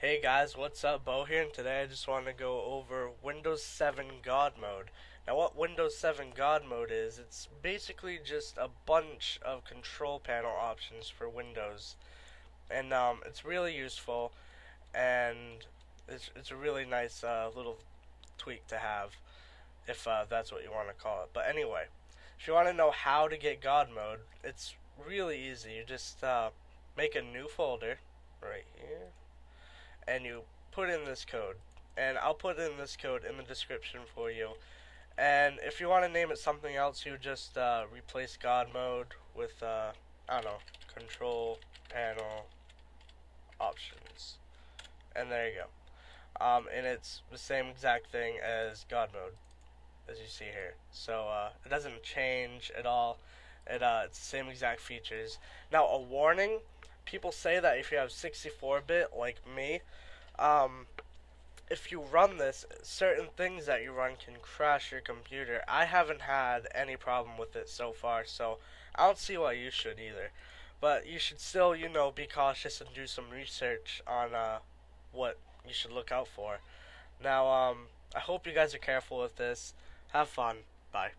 Hey guys, what's up? Bo here, and today I just want to go over Windows 7 God Mode. Now, what Windows 7 God Mode is, it's basically just a bunch of control panel options for Windows, and um, it's really useful, and it's it's a really nice uh, little tweak to have, if uh, that's what you want to call it. But anyway, if you want to know how to get God Mode, it's really easy. You just uh, make a new folder right here and you put in this code. And I'll put in this code in the description for you. And if you want to name it something else, you just uh, replace God mode with, uh, I don't know, control panel options. And there you go. Um, and it's the same exact thing as God mode, as you see here. So uh, it doesn't change at all. It, uh, it's the same exact features. Now, a warning people say that if you have 64-bit like me, um, if you run this, certain things that you run can crash your computer. I haven't had any problem with it so far, so I don't see why you should either. But you should still, you know, be cautious and do some research on uh, what you should look out for. Now, um, I hope you guys are careful with this. Have fun. Bye.